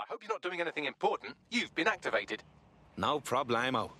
I hope you're not doing anything important. You've been activated. No problemo.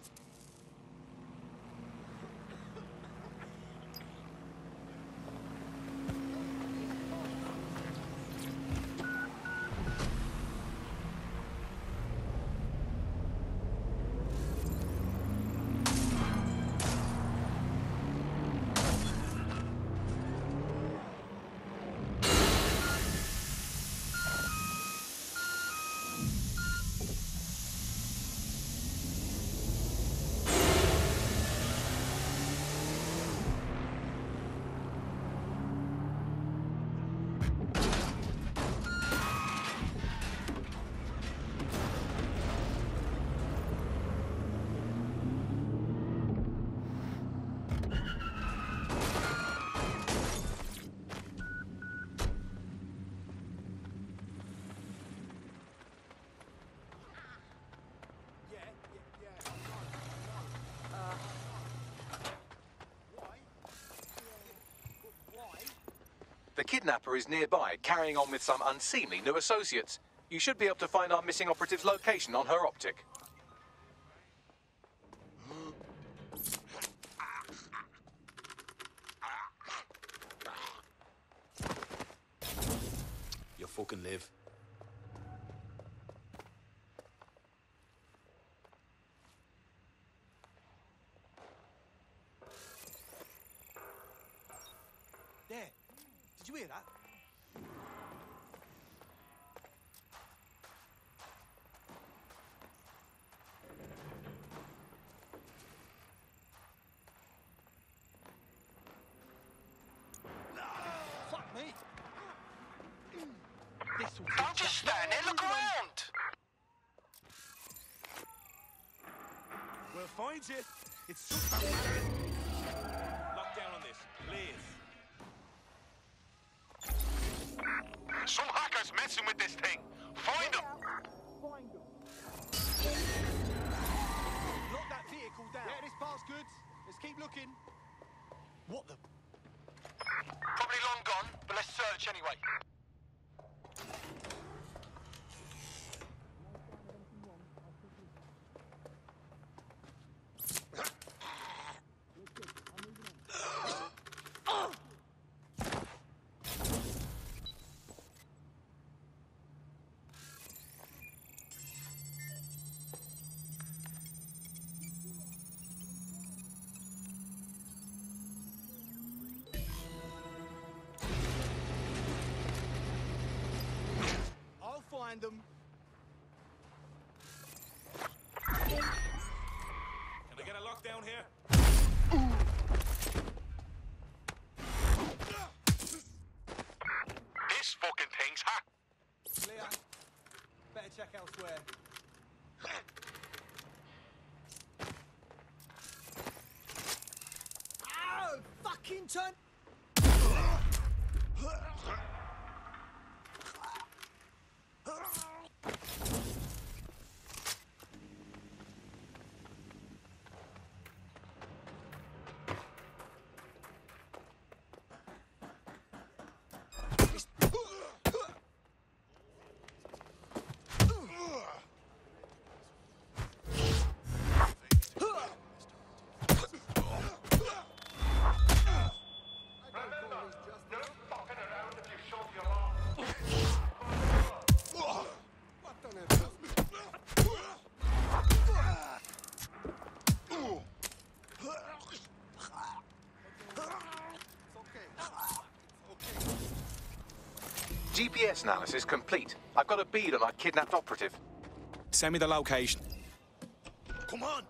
Kidnapper is nearby, carrying on with some unseemly new associates. You should be able to find our missing operative's location on her Optik. You fucking live. There. Did you hear that? Fuck me. Don't just stand there, look around! We'll find you. It's so Lock down on this, please. Messing with this thing. Find them! Lock that vehicle down. Yeah, this part's good. Let's keep looking. What the? Probably long gone, but let's search anyway. Find them. Can I get a lockdown here? This fucking thing's hacked. Clear. Better check elsewhere. Ow! Fucking turn. GPS analysis complete. I've got a bead on our kidnapped operative. Send me the location. Come on.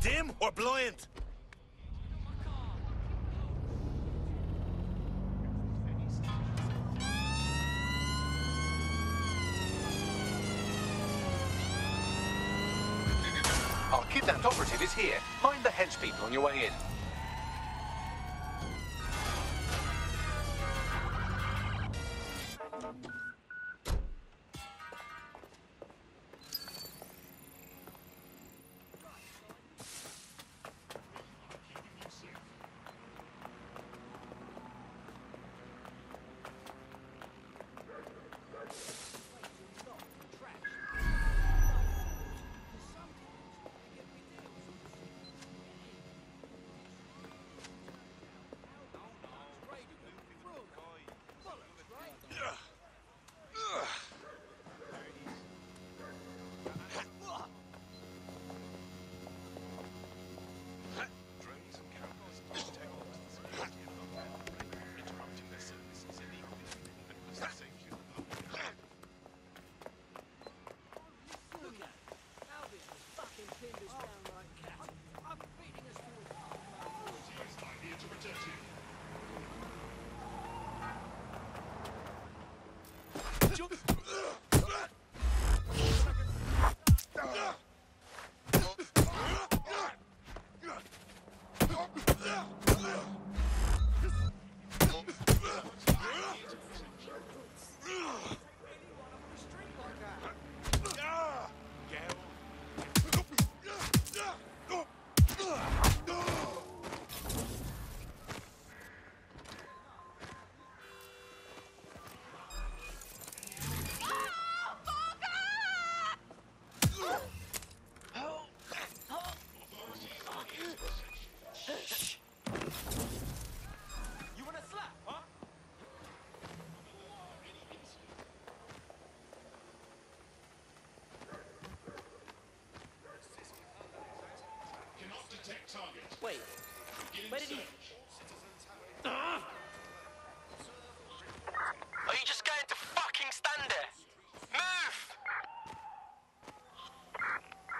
Dim or blind? Our kidnapped operative is here. Mind the hedge people on your way in. Joker. He? Ah! Are you just going to fucking stand there? Move!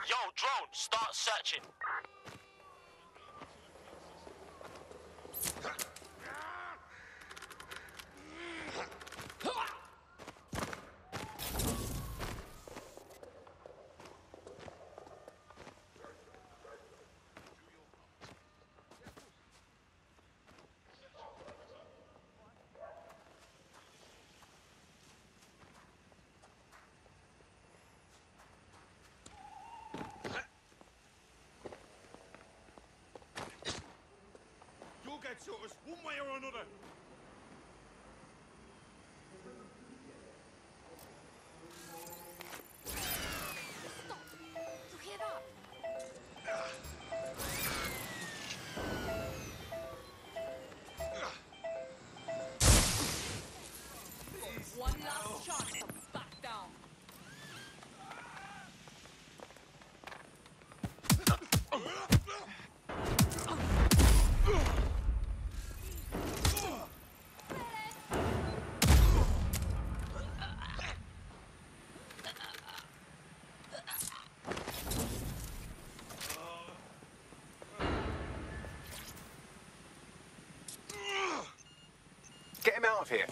Yo, drone, start searching. You'll get yours one way or another. Out of here.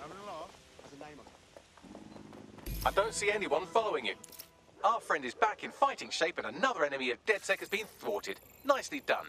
Having a laugh? There's a name on it. I don't see anyone following you. Our friend is back in fighting shape and another enemy of DedSec has been thwarted. Nicely done.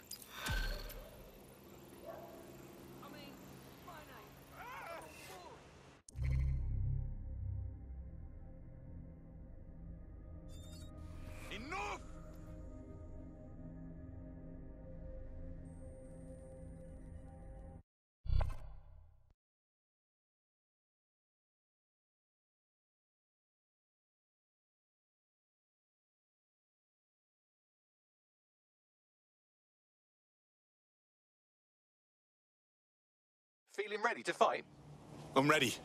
Feeling ready to fight? I'm ready.